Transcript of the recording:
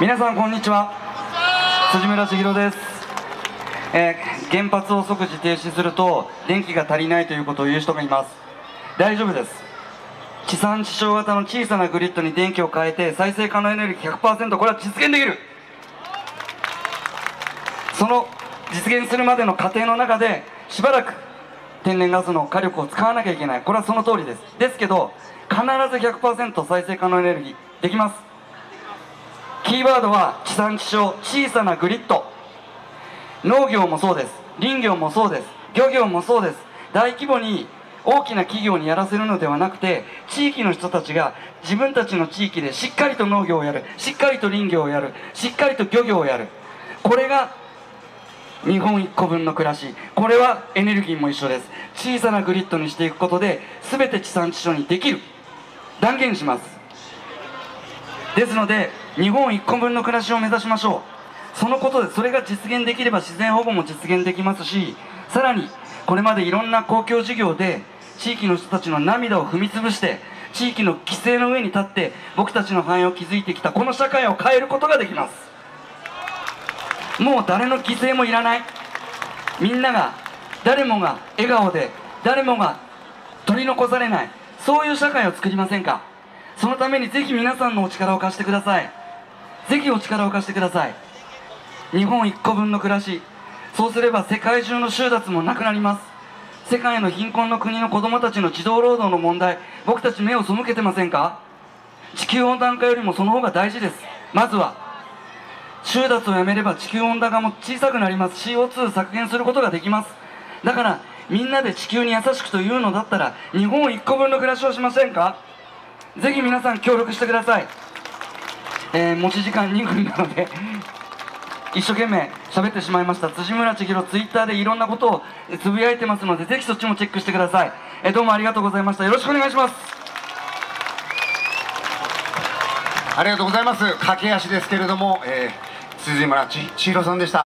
皆さんこんにちは。辻村千尋です、えー原発を即時停止すると電気が足りないということを言う人がいます。大丈夫です。地産地消型の小さなグリッドに電気を変えて再生可能エネルギー100%これは実現できる。その実現するまでの過程の中でしばらく天然ガスの火力を使わなきゃいけない。これはその通りです。ですけど必ず100%再生可能エネルギーできますキーワードは地産地消小さなグリッド。農業もそうです。林業もそうです。漁業もそうです。大規模に大きな企業にやらせるのではなくて地域の人たちが自分たちの地域でしっかりと農業をやる。しっかりと林業をやる。しっかりと漁業をやる。これが日本1個分の暮らし。これはエネルギーも一緒です。小さなグリッドにしていくことで全て地産地消にできる。断言します。ですので日本1個分の暮らしを目指しましょう。そのことでそれが実現できれば自然保護も実現できますしさらにこれまでいろんな公共事業で地域の人たちの涙を踏み潰して地域の規制の上に立って僕たちの繁栄を築いてきたこの社会を変えることができます。もう誰の犠牲もいらない。みんなが誰もが笑顔で誰もが取り残されない。そういう社会を作りませんか。そのためにぜひ皆さんのお力を貸してください。ぜひお力を貸してください。日本1個分の暮らし。そうすれば世界中の収奪もなくなります。世界の貧困の国の子供たちの児童労働の問題。僕たち目を背けてませんか？地球温暖化よりもその方が大事です。まずは収奪をやめれば地球温暖化も小さくなります。CO2 削減することができます。だからみんなで地球に優しくというのだったら日本1個分の暮らしをしませんか？ぜひ皆さん協力してください。えー持ち時間2分なので一生懸命喋ってしまいました。辻村千尋ツイッターでいろんなことをつぶやいてますのでぜひそっちもチェックしてください、えーどうもありがとうございました。よろしくお願いします。ありがとうございます。駆け足ですけれども、えー、辻村千尋さんでした。